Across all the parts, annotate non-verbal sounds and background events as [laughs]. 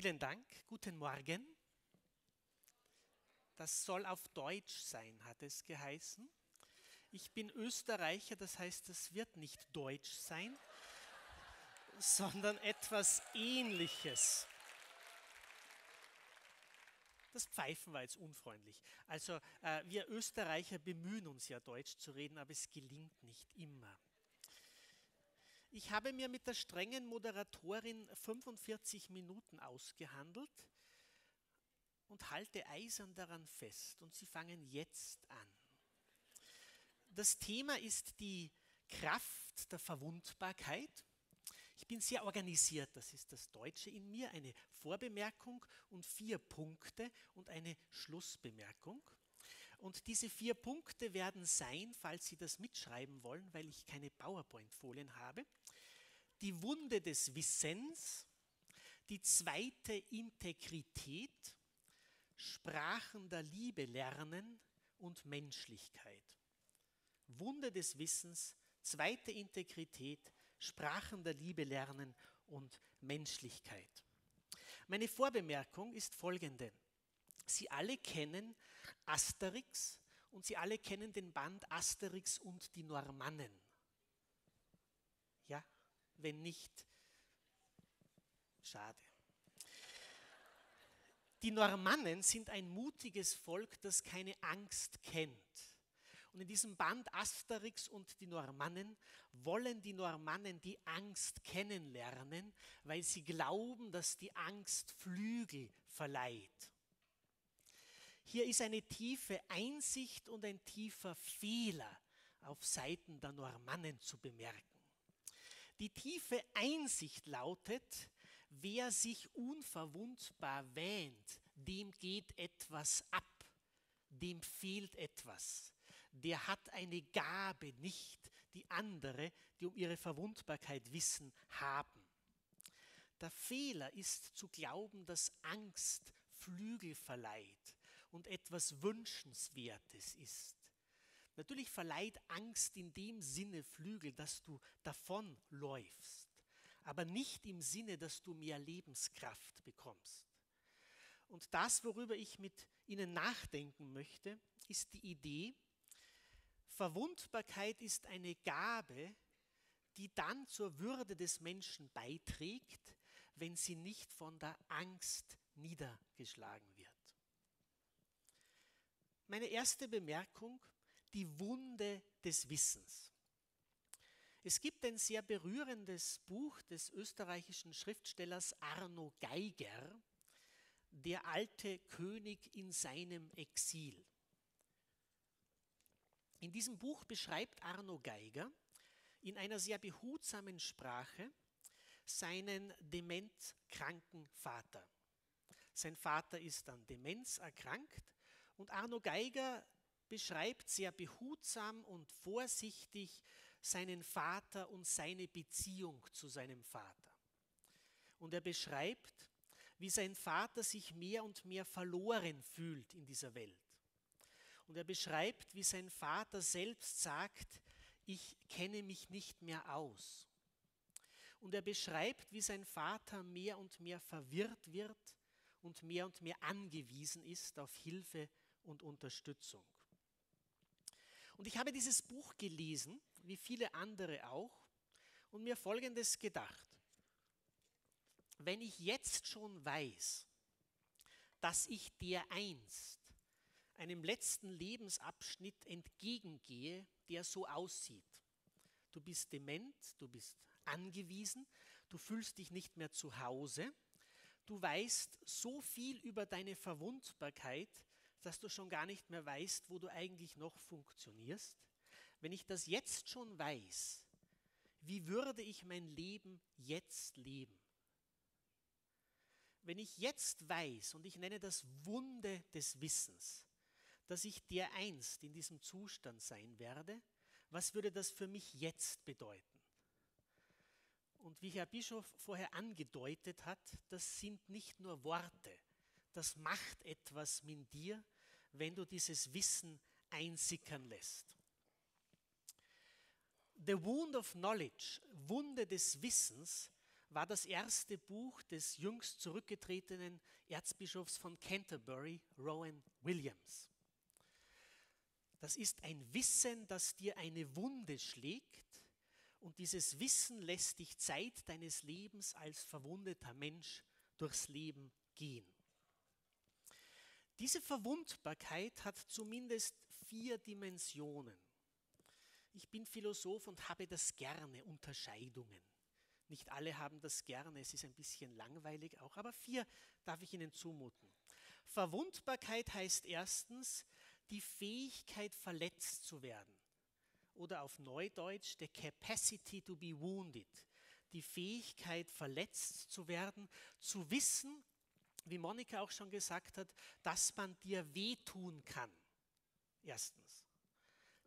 Vielen Dank. Guten Morgen. Das soll auf Deutsch sein, hat es geheißen. Ich bin Österreicher, das heißt, es wird nicht Deutsch sein, [laughs] sondern etwas Ähnliches. Das Pfeifen war jetzt unfreundlich. Also äh, wir Österreicher bemühen uns ja Deutsch zu reden, aber es gelingt nicht immer. Ich habe mir mit der strengen Moderatorin 45 Minuten ausgehandelt und halte eisern daran fest. Und Sie fangen jetzt an. Das Thema ist die Kraft der Verwundbarkeit. Ich bin sehr organisiert, das ist das Deutsche in mir, eine Vorbemerkung und vier Punkte und eine Schlussbemerkung. Und diese vier Punkte werden sein, falls Sie das mitschreiben wollen, weil ich keine PowerPoint-Folien habe, die Wunde des Wissens, die zweite Integrität, Sprachen der Liebe lernen und Menschlichkeit. Wunde des Wissens, zweite Integrität, Sprachen der Liebe lernen und Menschlichkeit. Meine Vorbemerkung ist folgende. Sie alle kennen Asterix und Sie alle kennen den Band Asterix und die Normannen. Ja, wenn nicht, schade. Die Normannen sind ein mutiges Volk, das keine Angst kennt. Und in diesem Band Asterix und die Normannen wollen die Normannen die Angst kennenlernen, weil sie glauben, dass die Angst Flügel verleiht. Hier ist eine tiefe Einsicht und ein tiefer Fehler auf Seiten der Normannen zu bemerken. Die tiefe Einsicht lautet, wer sich unverwundbar wähnt, dem geht etwas ab, dem fehlt etwas der hat eine Gabe nicht, die andere, die um ihre Verwundbarkeit wissen, haben. Der Fehler ist zu glauben, dass Angst Flügel verleiht und etwas Wünschenswertes ist. Natürlich verleiht Angst in dem Sinne Flügel, dass du davonläufst, aber nicht im Sinne, dass du mehr Lebenskraft bekommst. Und das, worüber ich mit Ihnen nachdenken möchte, ist die Idee, Verwundbarkeit ist eine Gabe, die dann zur Würde des Menschen beiträgt, wenn sie nicht von der Angst niedergeschlagen wird. Meine erste Bemerkung, die Wunde des Wissens. Es gibt ein sehr berührendes Buch des österreichischen Schriftstellers Arno Geiger, Der alte König in seinem Exil. In diesem Buch beschreibt Arno Geiger in einer sehr behutsamen Sprache seinen dementkranken Vater. Sein Vater ist an Demenz erkrankt und Arno Geiger beschreibt sehr behutsam und vorsichtig seinen Vater und seine Beziehung zu seinem Vater. Und er beschreibt, wie sein Vater sich mehr und mehr verloren fühlt in dieser Welt und er beschreibt, wie sein Vater selbst sagt, ich kenne mich nicht mehr aus. Und er beschreibt, wie sein Vater mehr und mehr verwirrt wird und mehr und mehr angewiesen ist auf Hilfe und Unterstützung. Und ich habe dieses Buch gelesen, wie viele andere auch, und mir Folgendes gedacht. Wenn ich jetzt schon weiß, dass ich der einst einem letzten Lebensabschnitt entgegengehe, der so aussieht. Du bist dement, du bist angewiesen, du fühlst dich nicht mehr zu Hause, du weißt so viel über deine Verwundbarkeit, dass du schon gar nicht mehr weißt, wo du eigentlich noch funktionierst. Wenn ich das jetzt schon weiß, wie würde ich mein Leben jetzt leben? Wenn ich jetzt weiß, und ich nenne das Wunde des Wissens, dass ich der einst in diesem Zustand sein werde, was würde das für mich jetzt bedeuten? Und wie Herr Bischof vorher angedeutet hat, das sind nicht nur Worte, das macht etwas mit dir, wenn du dieses Wissen einsickern lässt. The wound of knowledge, Wunde des Wissens, war das erste Buch des jüngst zurückgetretenen Erzbischofs von Canterbury, Rowan Williams. Das ist ein Wissen, das dir eine Wunde schlägt und dieses Wissen lässt dich Zeit deines Lebens als verwundeter Mensch durchs Leben gehen. Diese Verwundbarkeit hat zumindest vier Dimensionen. Ich bin Philosoph und habe das gerne, Unterscheidungen. Nicht alle haben das gerne, es ist ein bisschen langweilig auch, aber vier darf ich Ihnen zumuten. Verwundbarkeit heißt erstens die Fähigkeit, verletzt zu werden. Oder auf Neudeutsch, the capacity to be wounded. Die Fähigkeit, verletzt zu werden, zu wissen, wie Monika auch schon gesagt hat, dass man dir wehtun kann. Erstens.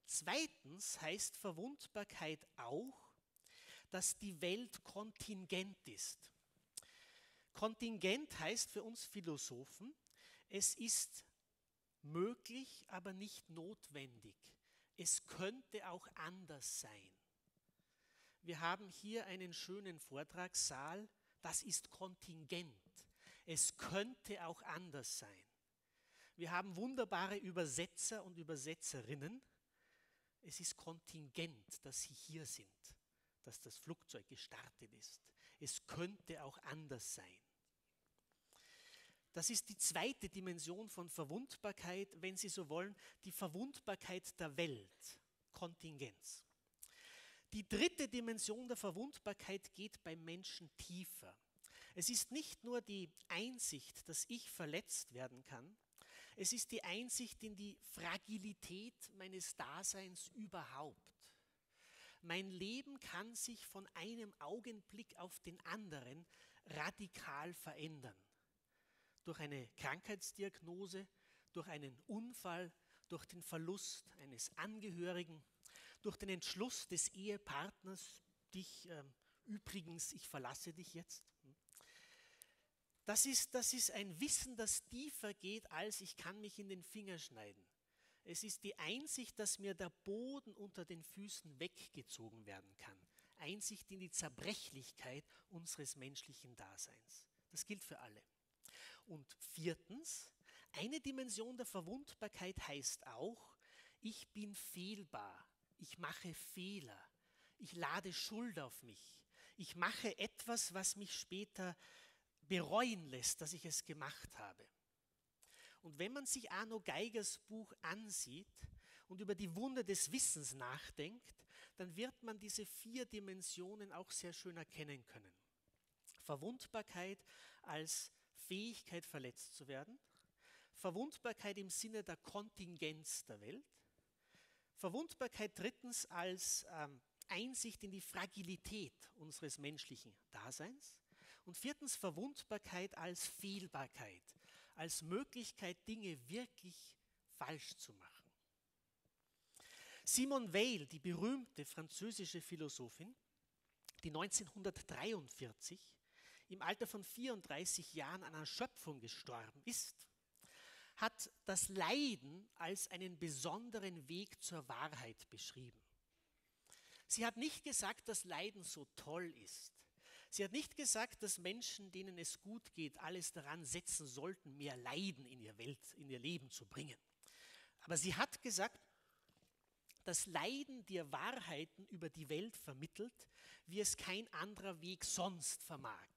Zweitens heißt Verwundbarkeit auch, dass die Welt kontingent ist. Kontingent heißt für uns Philosophen, es ist möglich, aber nicht notwendig. Es könnte auch anders sein. Wir haben hier einen schönen Vortragssaal, das ist kontingent. Es könnte auch anders sein. Wir haben wunderbare Übersetzer und Übersetzerinnen. Es ist kontingent, dass sie hier sind, dass das Flugzeug gestartet ist. Es könnte auch anders sein. Das ist die zweite Dimension von Verwundbarkeit, wenn Sie so wollen, die Verwundbarkeit der Welt, Kontingenz. Die dritte Dimension der Verwundbarkeit geht beim Menschen tiefer. Es ist nicht nur die Einsicht, dass ich verletzt werden kann, es ist die Einsicht in die Fragilität meines Daseins überhaupt. Mein Leben kann sich von einem Augenblick auf den anderen radikal verändern durch eine Krankheitsdiagnose, durch einen Unfall, durch den Verlust eines Angehörigen, durch den Entschluss des Ehepartners, dich äh, übrigens, ich verlasse dich jetzt. Das ist, das ist ein Wissen, das tiefer geht, als ich kann mich in den Finger schneiden. Es ist die Einsicht, dass mir der Boden unter den Füßen weggezogen werden kann. Einsicht in die Zerbrechlichkeit unseres menschlichen Daseins. Das gilt für alle. Und viertens, eine Dimension der Verwundbarkeit heißt auch, ich bin fehlbar, ich mache Fehler, ich lade Schuld auf mich, ich mache etwas, was mich später bereuen lässt, dass ich es gemacht habe. Und wenn man sich Arno Geigers Buch ansieht und über die Wunde des Wissens nachdenkt, dann wird man diese vier Dimensionen auch sehr schön erkennen können. Verwundbarkeit als Fähigkeit, verletzt zu werden, Verwundbarkeit im Sinne der Kontingenz der Welt, Verwundbarkeit drittens als ähm, Einsicht in die Fragilität unseres menschlichen Daseins und viertens Verwundbarkeit als Fehlbarkeit, als Möglichkeit, Dinge wirklich falsch zu machen. Simone Weil, die berühmte französische Philosophin, die 1943 im Alter von 34 Jahren an Erschöpfung gestorben ist, hat das Leiden als einen besonderen Weg zur Wahrheit beschrieben. Sie hat nicht gesagt, dass Leiden so toll ist. Sie hat nicht gesagt, dass Menschen, denen es gut geht, alles daran setzen sollten, mehr Leiden in ihr Welt, in ihr Leben zu bringen. Aber sie hat gesagt, dass Leiden dir Wahrheiten über die Welt vermittelt, wie es kein anderer Weg sonst vermag.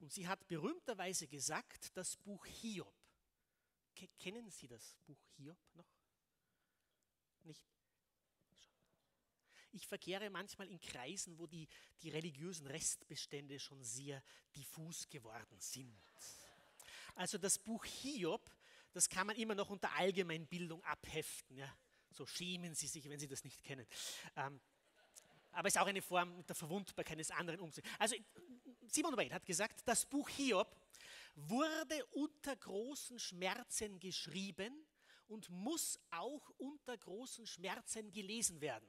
Und sie hat berühmterweise gesagt, das Buch Hiob. Kennen Sie das Buch Hiob noch? Nicht? Ich verkehre manchmal in Kreisen, wo die, die religiösen Restbestände schon sehr diffus geworden sind. Also das Buch Hiob, das kann man immer noch unter Allgemeinbildung abheften. Ja? So schämen Sie sich, wenn Sie das nicht kennen. Ähm, aber es ist auch eine Form der Verwundbarkeit eines anderen umzugehen. Also Simon Weil hat gesagt, das Buch Hiob wurde unter großen Schmerzen geschrieben und muss auch unter großen Schmerzen gelesen werden.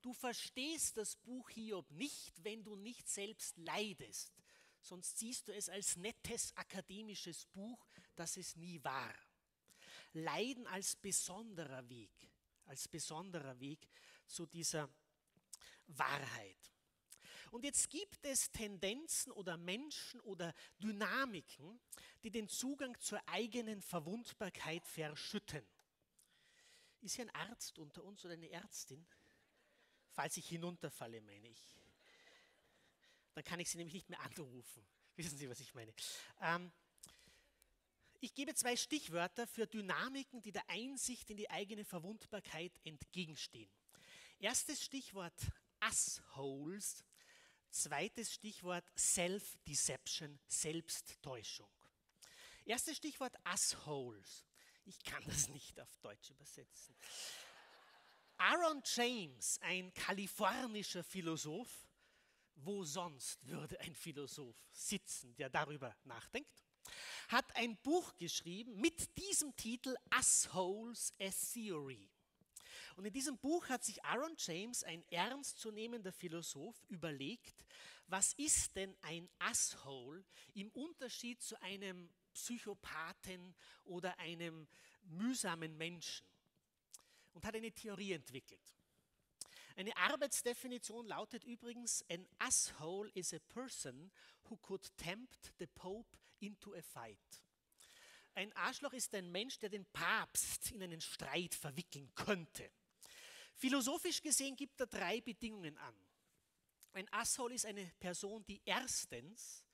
Du verstehst das Buch Hiob nicht, wenn du nicht selbst leidest, sonst siehst du es als nettes akademisches Buch, das es nie war. Leiden als besonderer Weg, als besonderer Weg zu dieser Wahrheit. Und jetzt gibt es Tendenzen oder Menschen oder Dynamiken, die den Zugang zur eigenen Verwundbarkeit verschütten. Ist hier ein Arzt unter uns oder eine Ärztin? Falls ich hinunterfalle, meine ich. Dann kann ich sie nämlich nicht mehr anrufen. [laughs] Wissen Sie, was ich meine? Ähm, ich gebe zwei Stichwörter für Dynamiken, die der Einsicht in die eigene Verwundbarkeit entgegenstehen. Erstes Stichwort Assholes. Zweites Stichwort Self-Deception, Selbsttäuschung. Erstes Stichwort Assholes. Ich kann das nicht auf Deutsch übersetzen. Aaron James, ein kalifornischer Philosoph, wo sonst würde ein Philosoph sitzen, der darüber nachdenkt, hat ein Buch geschrieben mit diesem Titel Assholes a Theory. Und in diesem Buch hat sich Aaron James, ein ernstzunehmender Philosoph, überlegt, was ist denn ein Asshole im Unterschied zu einem Psychopathen oder einem mühsamen Menschen und hat eine Theorie entwickelt. Eine Arbeitsdefinition lautet übrigens, an asshole is a person who could tempt the Pope into a fight. Ein Arschloch ist ein Mensch, der den Papst in einen Streit verwickeln könnte. Philosophisch gesehen gibt er drei Bedingungen an. Ein Asshole ist eine Person, die erstens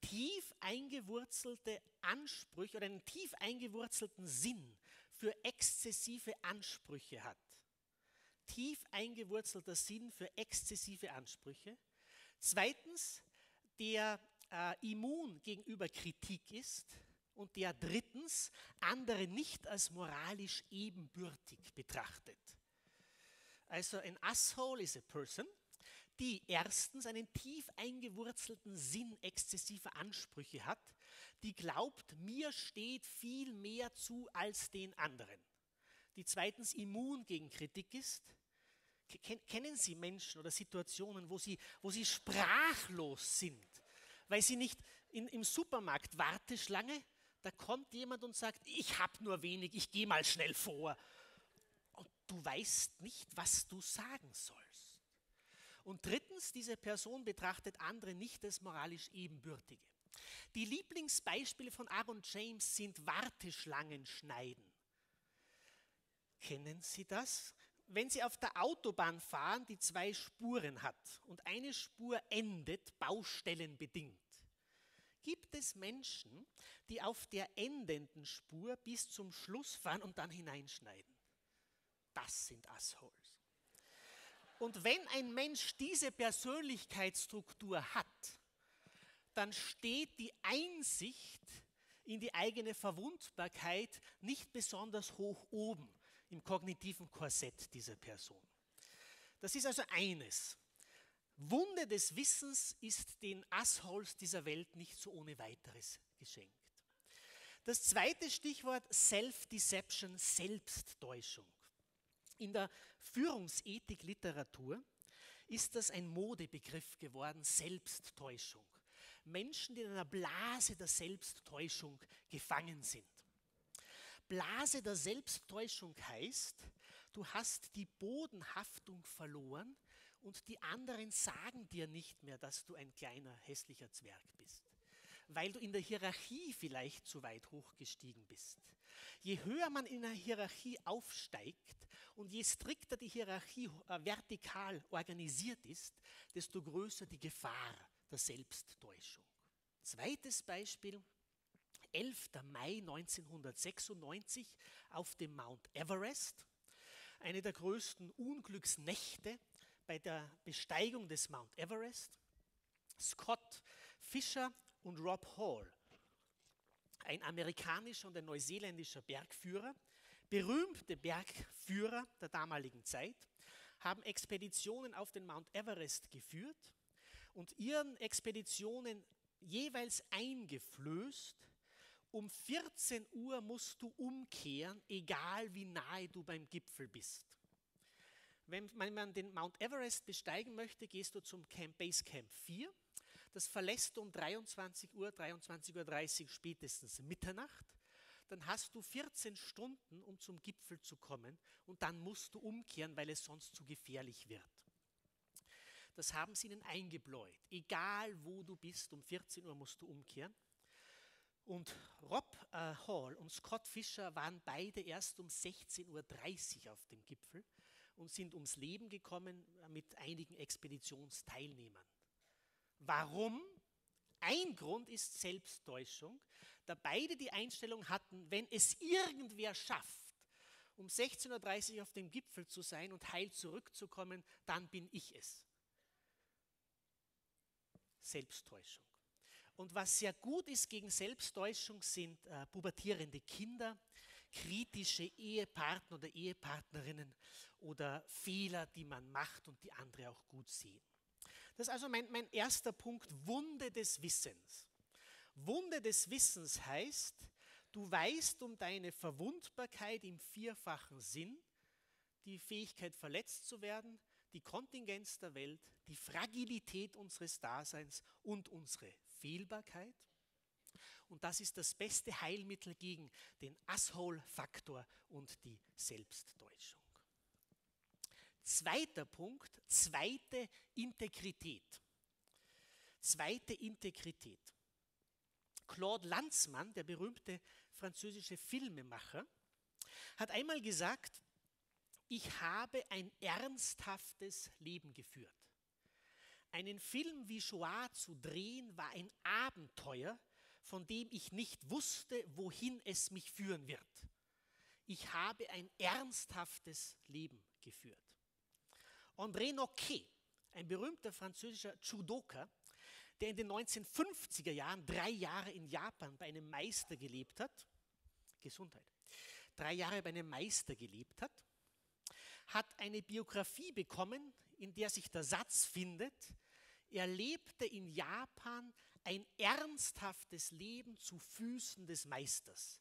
tief eingewurzelte Ansprüche oder einen tief eingewurzelten Sinn für exzessive Ansprüche hat. Tief eingewurzelter Sinn für exzessive Ansprüche. Zweitens, der äh, immun gegenüber Kritik ist. Und der drittens andere nicht als moralisch ebenbürtig betrachtet. Also ein Asshole is a person, die erstens einen tief eingewurzelten Sinn exzessiver Ansprüche hat, die glaubt, mir steht viel mehr zu als den anderen. Die zweitens immun gegen Kritik ist. Kennen Sie Menschen oder Situationen, wo sie, wo sie sprachlos sind, weil sie nicht in, im Supermarkt Warteschlange, da kommt jemand und sagt, ich habe nur wenig, ich gehe mal schnell vor. Und du weißt nicht, was du sagen sollst. Und drittens, diese Person betrachtet andere nicht als moralisch Ebenbürtige. Die Lieblingsbeispiele von Aaron James sind Warteschlangen schneiden. Kennen Sie das? Wenn Sie auf der Autobahn fahren, die zwei Spuren hat und eine Spur endet baustellenbedingt, gibt es Menschen, die auf der endenden Spur bis zum Schluss fahren und dann hineinschneiden. Das sind Assholes. Und wenn ein Mensch diese Persönlichkeitsstruktur hat, dann steht die Einsicht in die eigene Verwundbarkeit nicht besonders hoch oben im kognitiven Korsett dieser Person. Das ist also eines. Wunde des Wissens ist den Assholes dieser Welt nicht so ohne weiteres geschenkt. Das zweite Stichwort Self-Deception, Selbsttäuschung. In der Führungsethik-Literatur ist das ein Modebegriff geworden, Selbsttäuschung. Menschen, die in einer Blase der Selbsttäuschung gefangen sind. Blase der Selbsttäuschung heißt, du hast die Bodenhaftung verloren und die anderen sagen dir nicht mehr, dass du ein kleiner hässlicher Zwerg bist, weil du in der Hierarchie vielleicht zu weit hochgestiegen bist. Je höher man in der Hierarchie aufsteigt und je strikter die Hierarchie äh, vertikal organisiert ist, desto größer die Gefahr der Selbsttäuschung. Zweites Beispiel, 11. Mai 1996 auf dem Mount Everest, eine der größten Unglücksnächte bei der Besteigung des Mount Everest. Scott Fischer und Rob Hall, ein amerikanischer und ein neuseeländischer Bergführer, berühmte Bergführer der damaligen Zeit, haben Expeditionen auf den Mount Everest geführt und ihren Expeditionen jeweils eingeflößt, um 14 Uhr musst du umkehren, egal wie nahe du beim Gipfel bist. Wenn man den Mount Everest besteigen möchte, gehst du zum Camp Base Camp 4. Das verlässt du um 23 Uhr, 23.30 Uhr spätestens Mitternacht. Dann hast du 14 Stunden, um zum Gipfel zu kommen und dann musst du umkehren, weil es sonst zu gefährlich wird. Das haben sie ihnen eingebläut. Egal wo du bist, um 14 Uhr musst du umkehren. Und Rob äh, Hall und Scott Fischer waren beide erst um 16.30 Uhr auf dem Gipfel und sind ums Leben gekommen mit einigen Expeditionsteilnehmern. Warum? Ein Grund ist Selbsttäuschung, da beide die Einstellung hatten, wenn es irgendwer schafft, um 16.30 Uhr auf dem Gipfel zu sein und heil zurückzukommen, dann bin ich es. Selbsttäuschung. Und was sehr gut ist gegen Selbsttäuschung sind äh, pubertierende Kinder, kritische Ehepartner oder Ehepartnerinnen oder Fehler, die man macht und die andere auch gut sehen. Das ist also mein, mein erster Punkt, Wunde des Wissens. Wunde des Wissens heißt, du weißt um deine Verwundbarkeit im vierfachen Sinn, die Fähigkeit verletzt zu werden, die Kontingenz der Welt, die Fragilität unseres Daseins und unsere Fehlbarkeit. Und das ist das beste Heilmittel gegen den Asshole-Faktor und die Selbsttäuschung. Zweiter Punkt, zweite Integrität. Zweite Integrität. Claude Lanzmann, der berühmte französische Filmemacher, hat einmal gesagt, ich habe ein ernsthaftes Leben geführt. Einen Film wie Shoah zu drehen war ein Abenteuer, von dem ich nicht wusste, wohin es mich führen wird. Ich habe ein ernsthaftes Leben geführt. André Noquet, ein berühmter französischer Judoka, der in den 1950er Jahren drei Jahre in Japan bei einem Meister gelebt hat, Gesundheit, drei Jahre bei einem Meister gelebt hat, hat eine Biografie bekommen, in der sich der Satz findet, er lebte in Japan ein ernsthaftes Leben zu Füßen des Meisters.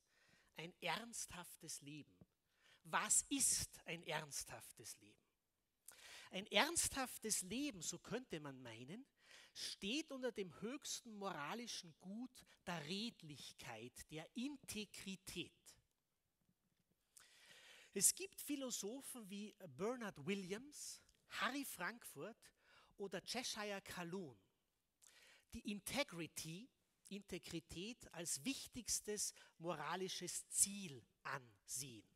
Ein ernsthaftes Leben. Was ist ein ernsthaftes Leben? Ein ernsthaftes Leben, so könnte man meinen, steht unter dem höchsten moralischen Gut der Redlichkeit, der Integrität. Es gibt Philosophen wie Bernard Williams, Harry Frankfurt oder Cheshire Calhoun, die Integrity, Integrität als wichtigstes moralisches Ziel ansehen.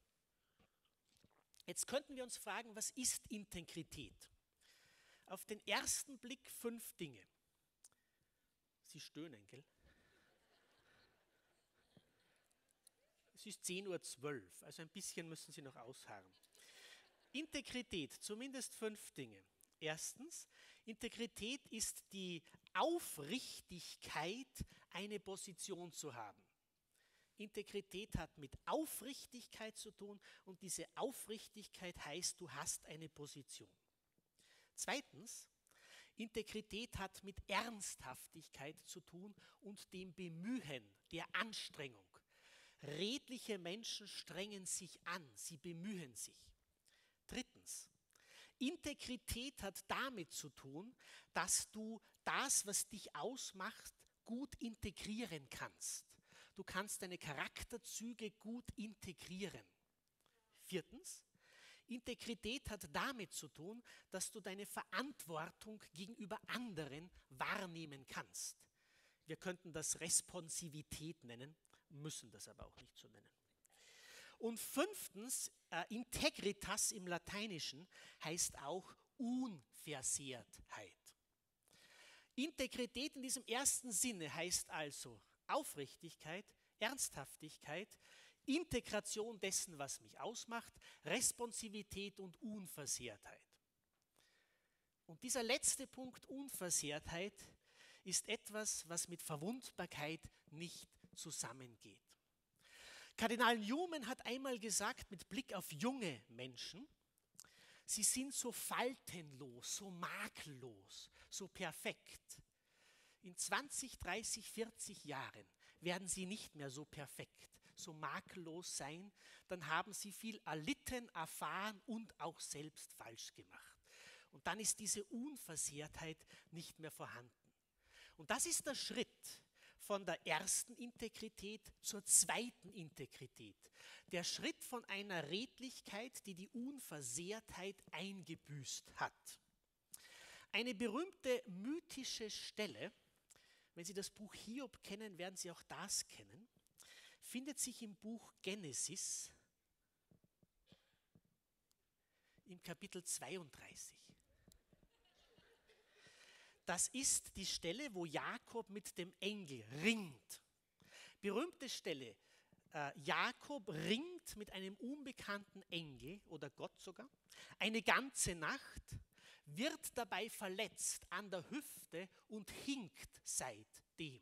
Jetzt könnten wir uns fragen, was ist Integrität? Auf den ersten Blick fünf Dinge. Sie stöhnen, gell? Es ist 10.12 Uhr, also ein bisschen müssen Sie noch ausharren. Integrität, zumindest fünf Dinge. Erstens, Integrität ist die Aufrichtigkeit, eine Position zu haben. Integrität hat mit Aufrichtigkeit zu tun und diese Aufrichtigkeit heißt, du hast eine Position. Zweitens, Integrität hat mit Ernsthaftigkeit zu tun und dem Bemühen, der Anstrengung. Redliche Menschen strengen sich an, sie bemühen sich. Drittens, Integrität hat damit zu tun, dass du das, was dich ausmacht, gut integrieren kannst. Du kannst deine Charakterzüge gut integrieren. Viertens, Integrität hat damit zu tun, dass du deine Verantwortung gegenüber anderen wahrnehmen kannst. Wir könnten das Responsivität nennen, müssen das aber auch nicht so nennen. Und fünftens, äh, Integritas im Lateinischen heißt auch Unversehrtheit. Integrität in diesem ersten Sinne heißt also Aufrichtigkeit, Ernsthaftigkeit, Integration dessen, was mich ausmacht, Responsivität und Unversehrtheit. Und dieser letzte Punkt, Unversehrtheit, ist etwas, was mit Verwundbarkeit nicht zusammengeht. Kardinal Newman hat einmal gesagt, mit Blick auf junge Menschen, sie sind so faltenlos, so makellos, so perfekt. In 20, 30, 40 Jahren werden sie nicht mehr so perfekt, so makellos sein, dann haben sie viel erlitten, erfahren und auch selbst falsch gemacht. Und dann ist diese Unversehrtheit nicht mehr vorhanden. Und das ist der Schritt von der ersten Integrität zur zweiten Integrität. Der Schritt von einer Redlichkeit, die die Unversehrtheit eingebüßt hat. Eine berühmte mythische Stelle, wenn Sie das Buch Hiob kennen, werden Sie auch das kennen, findet sich im Buch Genesis im Kapitel 32. Das ist die Stelle, wo Jakob mit dem Engel ringt. Berühmte Stelle. Äh, Jakob ringt mit einem unbekannten Engel oder Gott sogar eine ganze Nacht, wird dabei verletzt an der Hüfte und hinkt seitdem.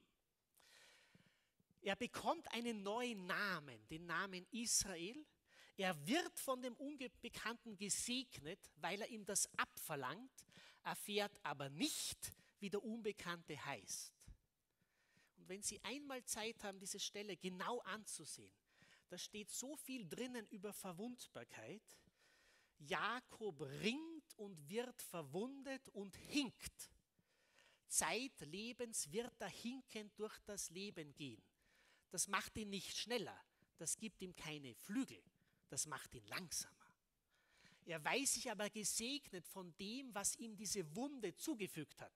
Er bekommt einen neuen Namen, den Namen Israel. Er wird von dem Unbekannten gesegnet, weil er ihm das abverlangt, erfährt aber nicht, wie der Unbekannte heißt. Und wenn Sie einmal Zeit haben, diese Stelle genau anzusehen, da steht so viel drinnen über Verwundbarkeit. Jakob ringt und wird verwundet und hinkt. Zeitlebens wird er hinkend durch das Leben gehen. Das macht ihn nicht schneller, das gibt ihm keine Flügel, das macht ihn langsamer. Er weiß sich aber gesegnet von dem, was ihm diese Wunde zugefügt hat.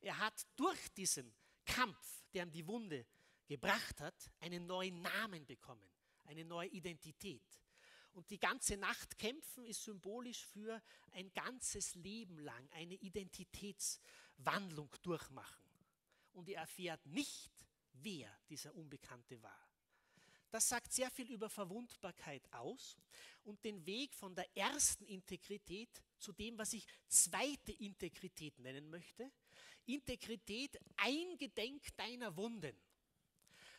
Er hat durch diesen Kampf, der ihm die Wunde gebracht hat, einen neuen Namen bekommen, eine neue Identität. Und die ganze Nacht kämpfen ist symbolisch für ein ganzes Leben lang eine Identitätswandlung durchmachen. Und er erfährt nicht, wer dieser Unbekannte war. Das sagt sehr viel über Verwundbarkeit aus und den Weg von der ersten Integrität zu dem, was ich zweite Integrität nennen möchte. Integrität eingedenk deiner Wunden.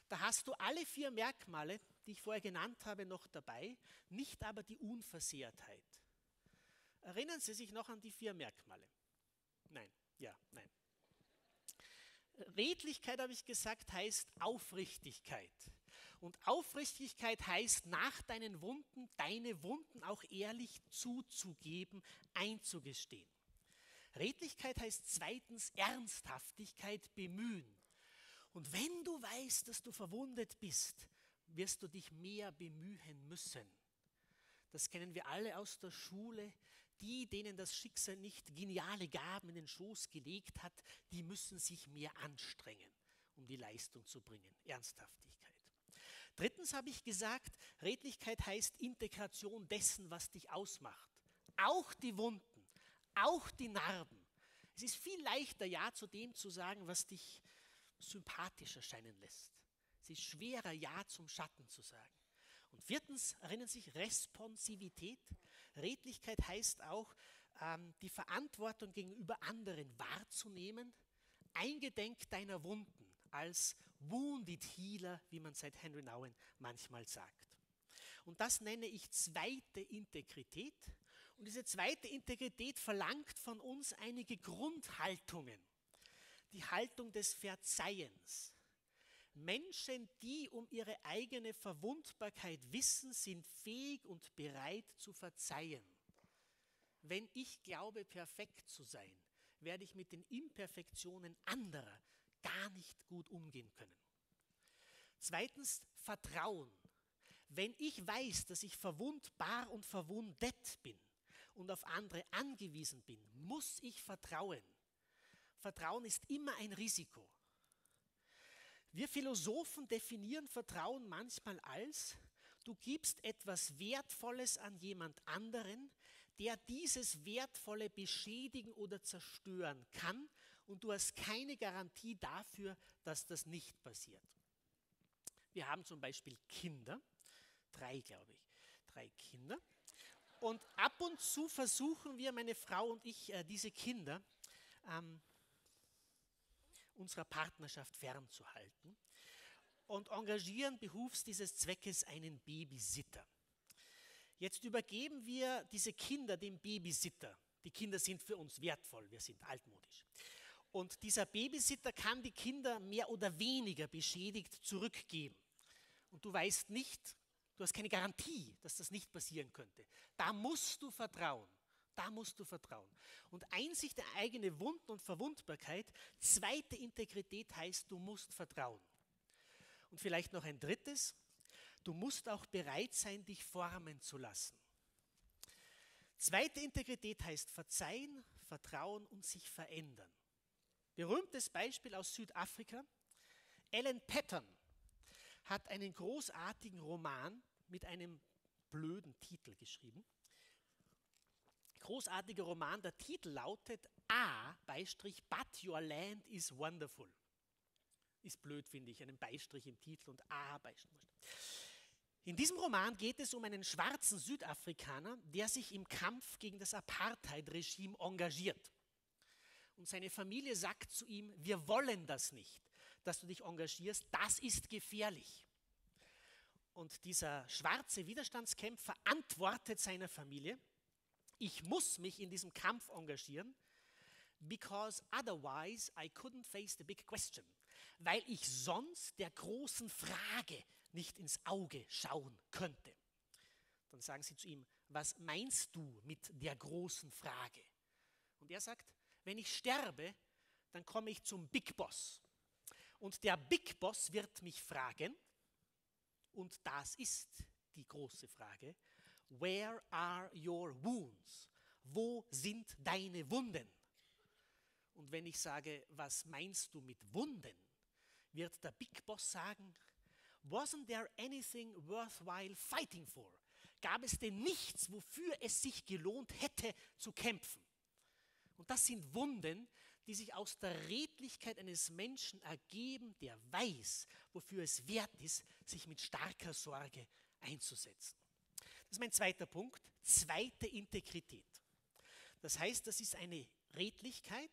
Da hast du alle vier Merkmale, die ich vorher genannt habe, noch dabei, nicht aber die Unversehrtheit. Erinnern Sie sich noch an die vier Merkmale? Nein, ja, nein. Redlichkeit, habe ich gesagt, heißt Aufrichtigkeit. Und Aufrichtigkeit heißt, nach deinen Wunden deine Wunden auch ehrlich zuzugeben, einzugestehen. Redlichkeit heißt zweitens Ernsthaftigkeit bemühen. Und wenn du weißt, dass du verwundet bist, wirst du dich mehr bemühen müssen. Das kennen wir alle aus der Schule. Die, denen das Schicksal nicht geniale Gaben in den Schoß gelegt hat, die müssen sich mehr anstrengen, um die Leistung zu bringen. Ernsthaftigkeit. Drittens habe ich gesagt, Redlichkeit heißt Integration dessen, was dich ausmacht. Auch die Wunden, auch die Narben. Es ist viel leichter, Ja zu dem zu sagen, was dich sympathisch erscheinen lässt. Es ist schwerer, Ja zum Schatten zu sagen. Und viertens erinnern sich Responsivität. Redlichkeit heißt auch, ähm, die Verantwortung gegenüber anderen wahrzunehmen, eingedenk deiner Wunden als Wounded Healer, wie man seit Henry Nouwen manchmal sagt. Und das nenne ich zweite Integrität. Und diese zweite Integrität verlangt von uns einige Grundhaltungen. Die Haltung des Verzeihens. Menschen, die um ihre eigene Verwundbarkeit wissen, sind fähig und bereit zu verzeihen. Wenn ich glaube, perfekt zu sein, werde ich mit den Imperfektionen anderer gar nicht gut umgehen können. Zweitens, Vertrauen. Wenn ich weiß, dass ich verwundbar und verwundet bin und auf andere angewiesen bin, muss ich vertrauen. Vertrauen ist immer ein Risiko. Wir Philosophen definieren Vertrauen manchmal als, du gibst etwas Wertvolles an jemand anderen, der dieses Wertvolle beschädigen oder zerstören kann und du hast keine Garantie dafür, dass das nicht passiert. Wir haben zum Beispiel Kinder, drei glaube ich, drei Kinder. Und ab und zu versuchen wir, meine Frau und ich, äh, diese Kinder ähm, unserer Partnerschaft fernzuhalten und engagieren behufs dieses Zweckes einen Babysitter. Jetzt übergeben wir diese Kinder dem Babysitter. Die Kinder sind für uns wertvoll, wir sind altmodisch. Und dieser Babysitter kann die Kinder mehr oder weniger beschädigt zurückgeben. Und du weißt nicht, du hast keine Garantie, dass das nicht passieren könnte. Da musst du vertrauen. Da musst du vertrauen. Und Einsicht der eigenen Wunden und Verwundbarkeit, zweite Integrität heißt, du musst vertrauen. Und vielleicht noch ein drittes, du musst auch bereit sein, dich formen zu lassen. Zweite Integrität heißt verzeihen, vertrauen und sich verändern. Berühmtes Beispiel aus Südafrika. Ellen Patton hat einen großartigen Roman mit einem blöden Titel geschrieben. Großartiger Roman, der Titel lautet A, Beistrich, But Your Land is Wonderful. Ist blöd, finde ich, einen Beistrich im Titel und A, Beistrich. In diesem Roman geht es um einen schwarzen Südafrikaner, der sich im Kampf gegen das Apartheid-Regime engagiert. Und seine Familie sagt zu ihm, wir wollen das nicht, dass du dich engagierst, das ist gefährlich. Und dieser schwarze Widerstandskämpfer antwortet seiner Familie, ich muss mich in diesem Kampf engagieren, because otherwise I couldn't face the big question, weil ich sonst der großen Frage nicht ins Auge schauen könnte. Dann sagen sie zu ihm, was meinst du mit der großen Frage? Und er sagt, wenn ich sterbe, dann komme ich zum Big Boss. Und der Big Boss wird mich fragen, und das ist die große Frage, where are your wounds? Wo sind deine Wunden? Und wenn ich sage, was meinst du mit Wunden, wird der Big Boss sagen, wasn't there anything worthwhile fighting for? Gab es denn nichts, wofür es sich gelohnt hätte zu kämpfen? Und das sind Wunden, die sich aus der Redlichkeit eines Menschen ergeben, der weiß, wofür es wert ist, sich mit starker Sorge einzusetzen. Das ist mein zweiter Punkt, zweite Integrität. Das heißt, das ist eine Redlichkeit,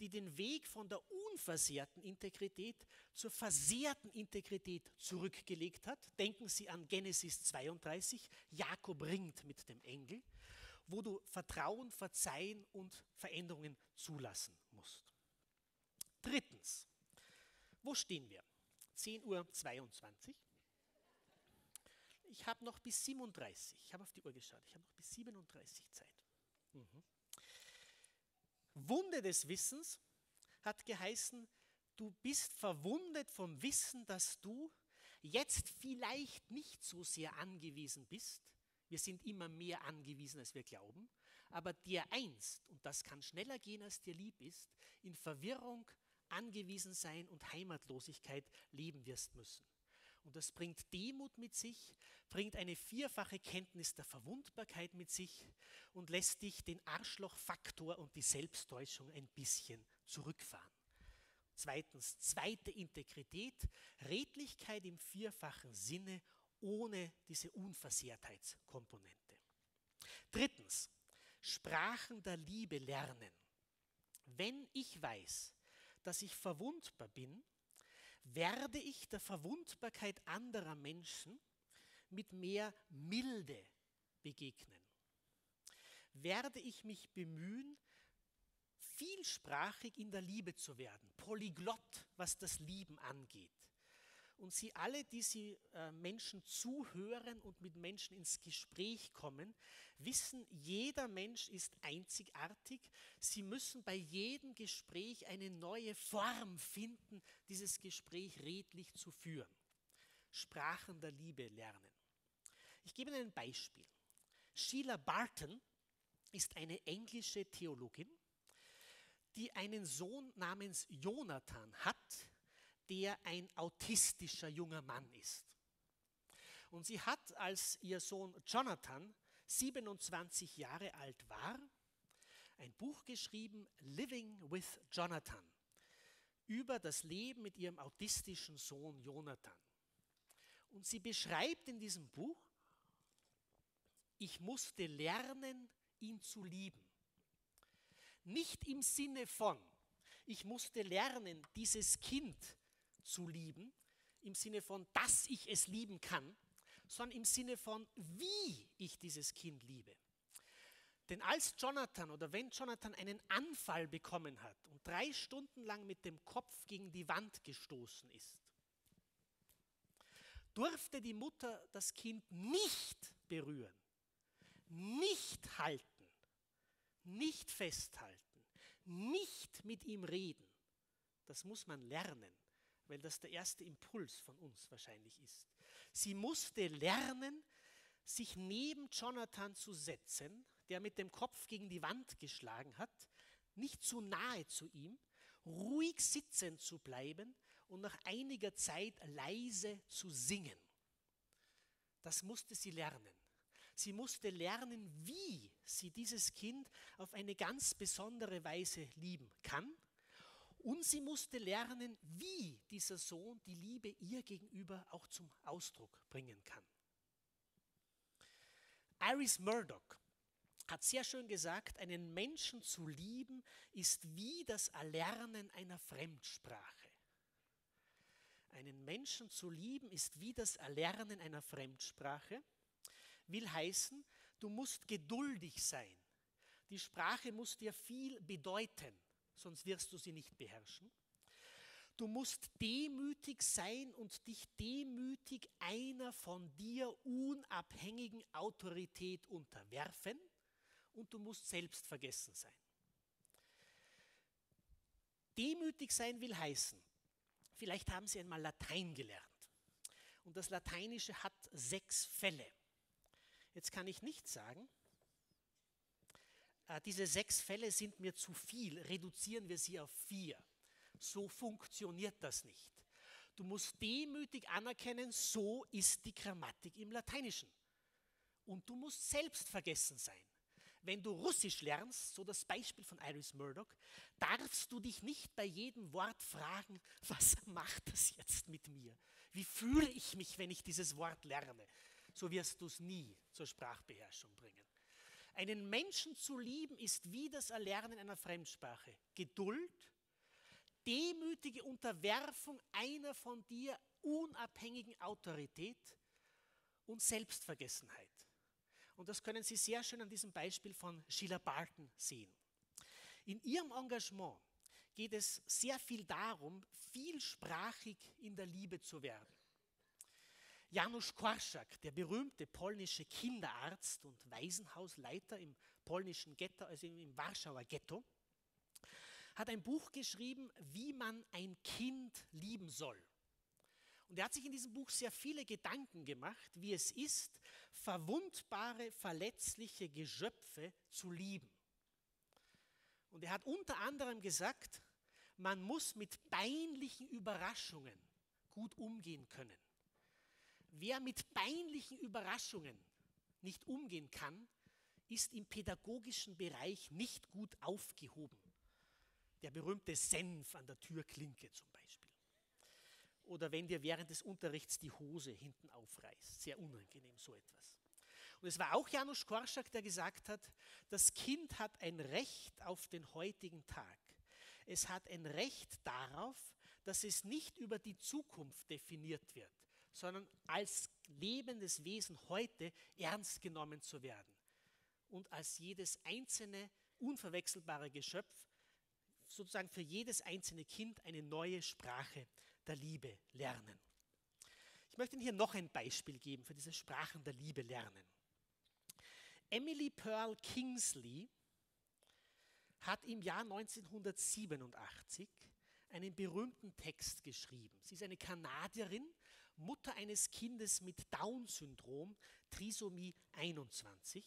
die den Weg von der unversehrten Integrität zur versehrten Integrität zurückgelegt hat. Denken Sie an Genesis 32, Jakob ringt mit dem Engel wo du Vertrauen, Verzeihen und Veränderungen zulassen musst. Drittens, wo stehen wir? 10.22 Uhr. Ich habe noch bis 37, ich habe auf die Uhr geschaut, ich habe noch bis 37 Zeit. Mhm. Wunde des Wissens hat geheißen, du bist verwundet vom Wissen, dass du jetzt vielleicht nicht so sehr angewiesen bist, wir sind immer mehr angewiesen, als wir glauben. Aber dir einst, und das kann schneller gehen, als dir lieb ist, in Verwirrung, angewiesen sein und Heimatlosigkeit leben wirst müssen. Und das bringt Demut mit sich, bringt eine vierfache Kenntnis der Verwundbarkeit mit sich und lässt dich den Arschlochfaktor und die Selbsttäuschung ein bisschen zurückfahren. Zweitens, zweite Integrität, Redlichkeit im vierfachen Sinne ohne diese Unversehrtheitskomponente. Drittens, Sprachen der Liebe lernen. Wenn ich weiß, dass ich verwundbar bin, werde ich der Verwundbarkeit anderer Menschen mit mehr Milde begegnen. Werde ich mich bemühen, vielsprachig in der Liebe zu werden, polyglott, was das Lieben angeht. Und Sie alle, die Sie äh, Menschen zuhören und mit Menschen ins Gespräch kommen, wissen, jeder Mensch ist einzigartig. Sie müssen bei jedem Gespräch eine neue Form finden, dieses Gespräch redlich zu führen. Sprachen der Liebe lernen. Ich gebe Ihnen ein Beispiel. Sheila Barton ist eine englische Theologin, die einen Sohn namens Jonathan hat, der ein autistischer junger Mann ist. Und sie hat, als ihr Sohn Jonathan 27 Jahre alt war, ein Buch geschrieben, Living with Jonathan, über das Leben mit ihrem autistischen Sohn Jonathan. Und sie beschreibt in diesem Buch, ich musste lernen, ihn zu lieben. Nicht im Sinne von, ich musste lernen, dieses Kind zu lieben, im Sinne von, dass ich es lieben kann, sondern im Sinne von, wie ich dieses Kind liebe. Denn als Jonathan oder wenn Jonathan einen Anfall bekommen hat und drei Stunden lang mit dem Kopf gegen die Wand gestoßen ist, durfte die Mutter das Kind nicht berühren, nicht halten, nicht festhalten, nicht mit ihm reden. Das muss man lernen weil das der erste Impuls von uns wahrscheinlich ist. Sie musste lernen, sich neben Jonathan zu setzen, der mit dem Kopf gegen die Wand geschlagen hat, nicht zu nahe zu ihm, ruhig sitzen zu bleiben und nach einiger Zeit leise zu singen. Das musste sie lernen. Sie musste lernen, wie sie dieses Kind auf eine ganz besondere Weise lieben kann. Und sie musste lernen, wie dieser Sohn die Liebe ihr gegenüber auch zum Ausdruck bringen kann. Iris Murdoch hat sehr schön gesagt, einen Menschen zu lieben ist wie das Erlernen einer Fremdsprache. Einen Menschen zu lieben ist wie das Erlernen einer Fremdsprache. Will heißen, du musst geduldig sein. Die Sprache muss dir viel bedeuten, sonst wirst du sie nicht beherrschen. Du musst demütig sein und dich demütig einer von dir unabhängigen Autorität unterwerfen und du musst selbst vergessen sein. Demütig sein will heißen, vielleicht haben Sie einmal Latein gelernt und das Lateinische hat sechs Fälle. Jetzt kann ich nicht sagen, diese sechs Fälle sind mir zu viel, reduzieren wir sie auf vier. So funktioniert das nicht. Du musst demütig anerkennen, so ist die Grammatik im Lateinischen. Und du musst selbst vergessen sein. Wenn du Russisch lernst, so das Beispiel von Iris Murdoch, darfst du dich nicht bei jedem Wort fragen, [laughs] was macht das jetzt mit mir? Wie fühle ich mich, wenn ich dieses Wort lerne? So wirst du es nie zur Sprachbeherrschung bringen. Einen Menschen zu lieben ist wie das Erlernen einer Fremdsprache. Geduld, demütige Unterwerfung einer von dir unabhängigen Autorität und Selbstvergessenheit. Und das können Sie sehr schön an diesem Beispiel von Sheila Barton sehen. In ihrem Engagement geht es sehr viel darum, vielsprachig in der Liebe zu werden. Janusz Korczak, der berühmte polnische Kinderarzt und Waisenhausleiter im polnischen Ghetto, also im Warschauer Ghetto, hat ein Buch geschrieben, wie man ein Kind lieben soll. Und er hat sich in diesem Buch sehr viele Gedanken gemacht, wie es ist, verwundbare, verletzliche Geschöpfe zu lieben. Und er hat unter anderem gesagt, man muss mit peinlichen Überraschungen gut umgehen können. Wer mit peinlichen Überraschungen nicht umgehen kann, ist im pädagogischen Bereich nicht gut aufgehoben. Der berühmte Senf an der Türklinke zum Beispiel. Oder wenn dir während des Unterrichts die Hose hinten aufreißt. Sehr unangenehm so etwas. Und es war auch Janusz Korczak, der gesagt hat, das Kind hat ein Recht auf den heutigen Tag. Es hat ein Recht darauf, dass es nicht über die Zukunft definiert wird, sondern als lebendes Wesen heute ernst genommen zu werden und als jedes einzelne unverwechselbare Geschöpf sozusagen für jedes einzelne Kind eine neue Sprache der Liebe lernen. Ich möchte Ihnen hier noch ein Beispiel geben für diese Sprachen der Liebe lernen. Emily Pearl Kingsley hat im Jahr 1987 einen berühmten Text geschrieben. Sie ist eine Kanadierin, Mutter eines Kindes mit Down-Syndrom, Trisomie 21.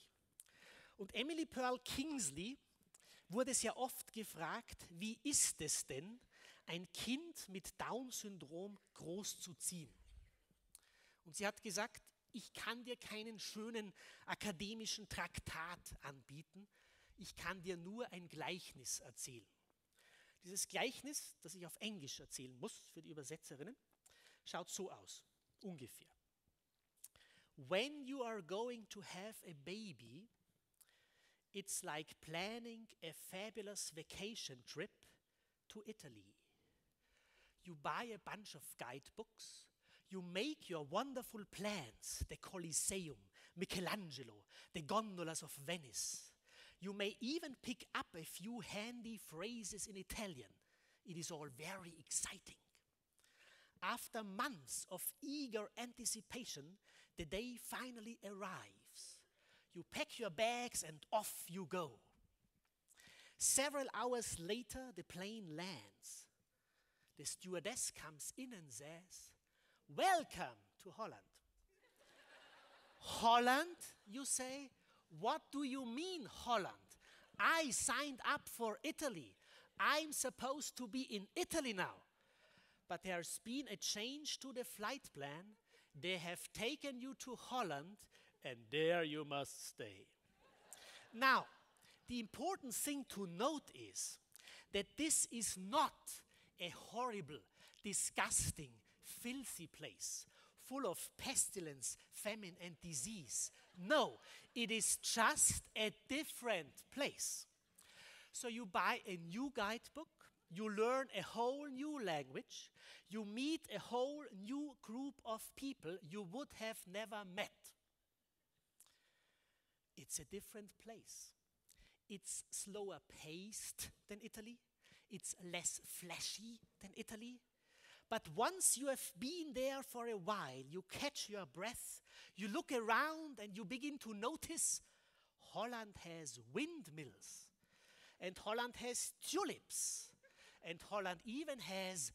Und Emily Pearl Kingsley wurde sehr oft gefragt, wie ist es denn, ein Kind mit Down-Syndrom großzuziehen? Und sie hat gesagt, ich kann dir keinen schönen akademischen Traktat anbieten, ich kann dir nur ein Gleichnis erzählen. Dieses Gleichnis, das ich auf Englisch erzählen muss für die Übersetzerinnen, schaut so aus, ungefähr. When you are going to have a baby, it's like planning a fabulous vacation trip to Italy. You buy a bunch of guidebooks, you make your wonderful plans, the Colosseum, Michelangelo, the gondolas of Venice. You may even pick up a few handy phrases in Italian. It is all very exciting. After months of eager anticipation, the day finally arrives. You pack your bags and off you go. Several hours later, the plane lands. The stewardess comes in and says, Welcome to Holland. Holland, you say? What do you mean, Holland? I signed up for Italy. I'm supposed to be in Italy now. But there's been a change to the flight plan. They have taken you to Holland, and there you must stay. now, the important thing to note is that this is not a horrible, disgusting, filthy place full of pestilence, famine, and disease. No, it is just a different place. So you buy a new guidebook, you learn a whole new language, you meet a whole new group of people you would have never met. It's a different place. It's slower paced than Italy. It's less flashy than Italy. But once you have been there for a while, you catch your breath, you look around, and you begin to notice Holland has windmills, and Holland has tulips, and Holland even has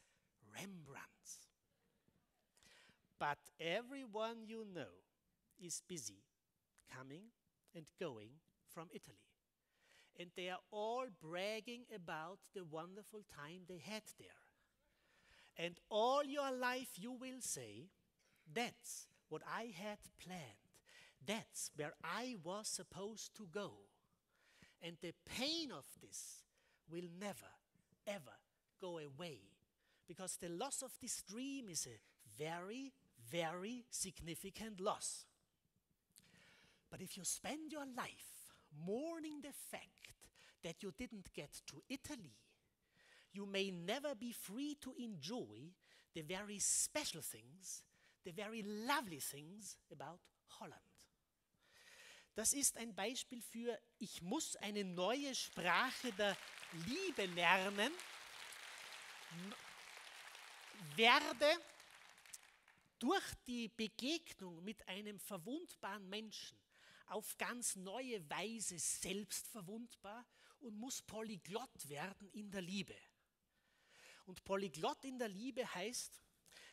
Rembrandts. But everyone you know is busy coming and going from Italy. And they are all bragging about the wonderful time they had there. And all your life you will say, That's what I had planned. That's where I was supposed to go. And the pain of this will never, ever go away. Because the loss of this dream is a very, very significant loss. But if you spend your life mourning the fact that you didn't get to Italy, you may never be free to enjoy the very special things, the very lovely things about Holland. Das ist ein Beispiel für, ich muss eine neue Sprache der Liebe lernen, werde durch die Begegnung mit einem verwundbaren Menschen auf ganz neue Weise selbst verwundbar und muss polyglott werden in der Liebe. Und polyglott in der Liebe heißt,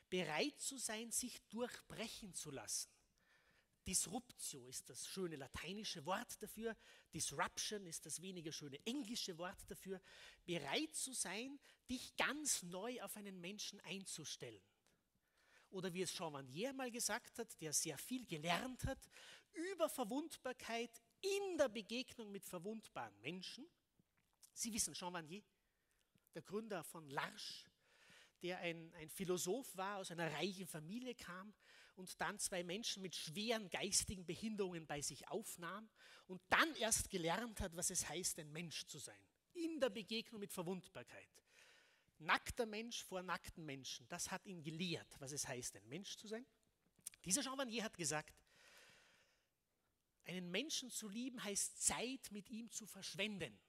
bereit zu sein, sich durchbrechen zu lassen. Disruptio ist das schöne lateinische Wort dafür, Disruption ist das weniger schöne englische Wort dafür, bereit zu sein, dich ganz neu auf einen Menschen einzustellen. Oder wie es Jean Vanier mal gesagt hat, der sehr viel gelernt hat über Verwundbarkeit in der Begegnung mit verwundbaren Menschen. Sie wissen, Jean Vanier, der Gründer von L'Arche, der ein, ein Philosoph war, aus einer reichen Familie kam und dann zwei Menschen mit schweren geistigen Behinderungen bei sich aufnahm und dann erst gelernt hat, was es heißt, ein Mensch zu sein. In der Begegnung mit Verwundbarkeit. Nackter Mensch vor nackten Menschen, das hat ihn gelehrt, was es heißt, ein Mensch zu sein. Dieser Jean Vanier hat gesagt, einen Menschen zu lieben heißt Zeit mit ihm zu verschwenden.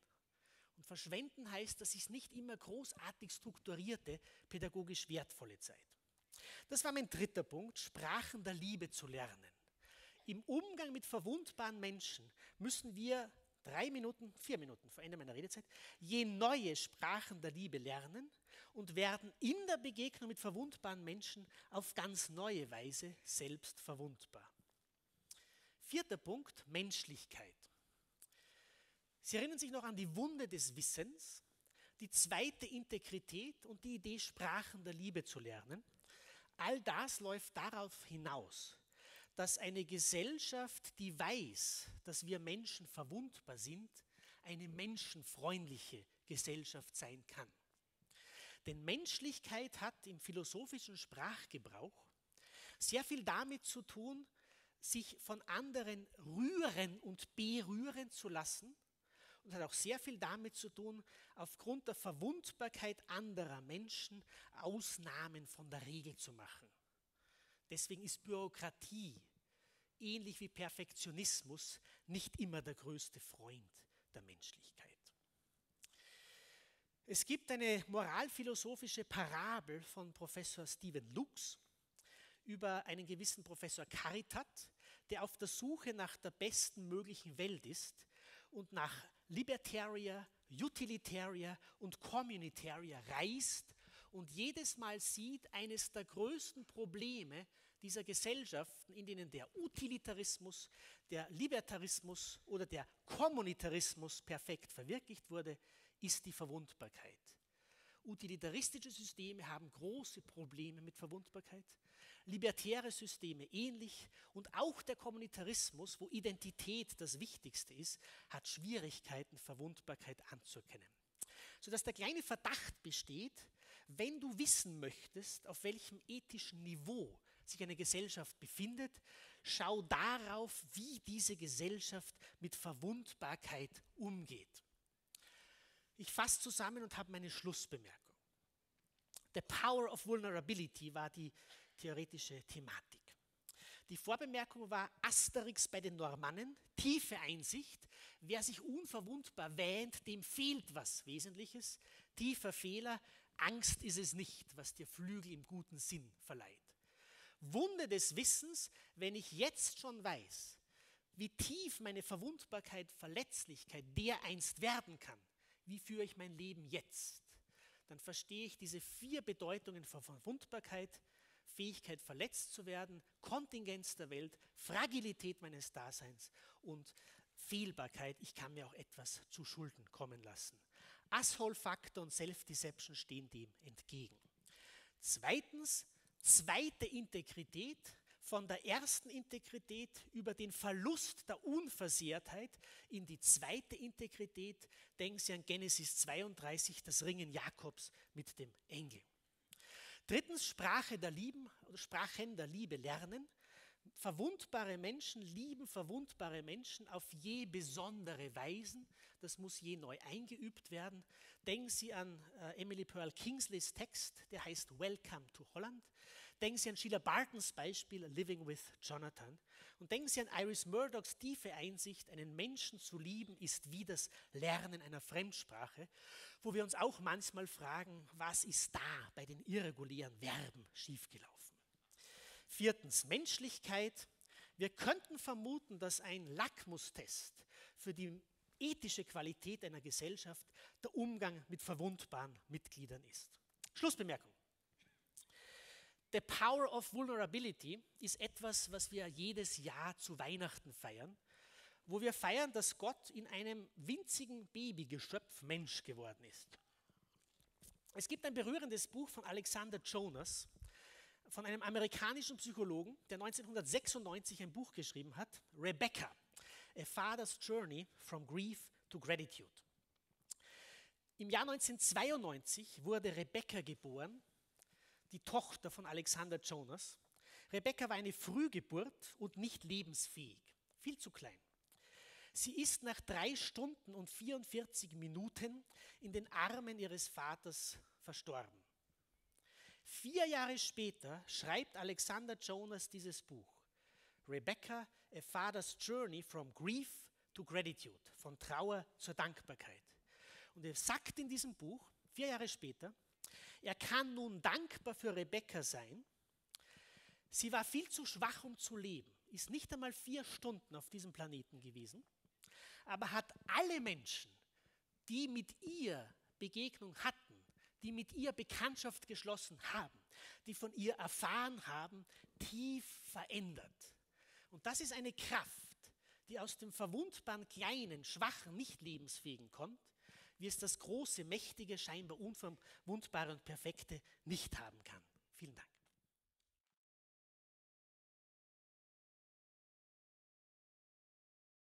Und verschwenden heißt, das ist nicht immer großartig strukturierte, pädagogisch wertvolle Zeit. Das war mein dritter Punkt, Sprachen der Liebe zu lernen. Im Umgang mit verwundbaren Menschen müssen wir drei Minuten, vier Minuten vor Ende meiner Redezeit, je neue Sprachen der Liebe lernen und werden in der Begegnung mit verwundbaren Menschen auf ganz neue Weise selbst verwundbar. Vierter Punkt, Menschlichkeit. Sie erinnern sich noch an die Wunde des Wissens, die zweite Integrität und die Idee, Sprachen der Liebe zu lernen. All das läuft darauf hinaus, dass eine Gesellschaft, die weiß, dass wir Menschen verwundbar sind, eine menschenfreundliche Gesellschaft sein kann. Denn Menschlichkeit hat im philosophischen Sprachgebrauch sehr viel damit zu tun, sich von anderen rühren und berühren zu lassen und hat auch sehr viel damit zu tun, aufgrund der Verwundbarkeit anderer Menschen Ausnahmen von der Regel zu machen. Deswegen ist Bürokratie, ähnlich wie Perfektionismus, nicht immer der größte Freund der Menschlichkeit. Es gibt eine moralphilosophische Parabel von Professor Stephen Lux über einen gewissen Professor Caritat, der auf der Suche nach der besten möglichen Welt ist und nach Libertarier, Utilitarier und Communitarier reist und jedes Mal sieht, eines der größten Probleme, dieser Gesellschaften, in denen der Utilitarismus, der Libertarismus oder der Kommunitarismus perfekt verwirklicht wurde, ist die Verwundbarkeit. Utilitaristische Systeme haben große Probleme mit Verwundbarkeit, libertäre Systeme ähnlich und auch der Kommunitarismus, wo Identität das Wichtigste ist, hat Schwierigkeiten, Verwundbarkeit anzuerkennen. Sodass der kleine Verdacht besteht, wenn du wissen möchtest, auf welchem ethischen Niveau sich eine Gesellschaft befindet, schau darauf, wie diese Gesellschaft mit Verwundbarkeit umgeht. Ich fasse zusammen und habe meine Schlussbemerkung. The Power of Vulnerability war die theoretische Thematik. Die Vorbemerkung war Asterix bei den Normannen, tiefe Einsicht. Wer sich unverwundbar wähnt, dem fehlt was Wesentliches. Tiefer Fehler, Angst ist es nicht, was dir Flügel im guten Sinn verleiht. Wunde des Wissens, wenn ich jetzt schon weiß, wie tief meine Verwundbarkeit, Verletzlichkeit dereinst werden kann, wie führe ich mein Leben jetzt, dann verstehe ich diese vier Bedeutungen von Verwundbarkeit, Fähigkeit verletzt zu werden, Kontingenz der Welt, Fragilität meines Daseins und Fehlbarkeit, ich kann mir auch etwas zu Schulden kommen lassen. Asshole-Faktor und Self-Deception stehen dem entgegen. Zweitens, zweite Integrität, von der ersten Integrität über den Verlust der Unversehrtheit in die zweite Integrität. Denken Sie an Genesis 32, das Ringen Jakobs mit dem Engel. Drittens, Sprache der Lieben Sprachen der Liebe lernen. Verwundbare Menschen lieben verwundbare Menschen auf je besondere Weisen. Das muss je neu eingeübt werden. Denken Sie an äh, Emily Pearl Kingsleys Text, der heißt Welcome to Holland. Denken Sie an Sheila Bartons Beispiel Living with Jonathan. Und denken Sie an Iris Murdochs tiefe Einsicht, einen Menschen zu lieben ist wie das Lernen einer Fremdsprache, wo wir uns auch manchmal fragen, was ist da bei den irregulären Verben schiefgelaufen. Viertens, Menschlichkeit. Wir könnten vermuten, dass ein Lackmustest für die ethische Qualität einer Gesellschaft der Umgang mit verwundbaren Mitgliedern ist. Schlussbemerkung. The Power of Vulnerability ist etwas, was wir jedes Jahr zu Weihnachten feiern, wo wir feiern, dass Gott in einem winzigen Babygeschöpf Mensch geworden ist. Es gibt ein berührendes Buch von Alexander Jonas, von einem amerikanischen Psychologen, der 1996 ein Buch geschrieben hat, Rebecca, A Father's Journey from Grief to Gratitude. Im Jahr 1992 wurde Rebecca geboren, die Tochter von Alexander Jonas. Rebecca war eine Frühgeburt und nicht lebensfähig, viel zu klein. Sie ist nach drei Stunden und 44 Minuten in den Armen ihres Vaters verstorben. Vier Jahre später schreibt Alexander Jonas dieses Buch. Rebecca, a Father's Journey from Grief to Gratitude, von Trauer zur Dankbarkeit. Und er sagt in diesem Buch, vier Jahre später, er kann nun dankbar für Rebecca sein. Sie war viel zu schwach, um zu leben, ist nicht einmal vier Stunden auf diesem Planeten gewesen, aber hat alle Menschen, die mit ihr Begegnung hatten, die mit ihr Bekanntschaft geschlossen haben, die von ihr erfahren haben, tief verändert. Und das ist eine Kraft, die aus dem verwundbaren, kleinen, schwachen, nicht lebensfähigen kommt, wie es das große, mächtige, scheinbar unverwundbare und perfekte nicht haben kann. Vielen Dank.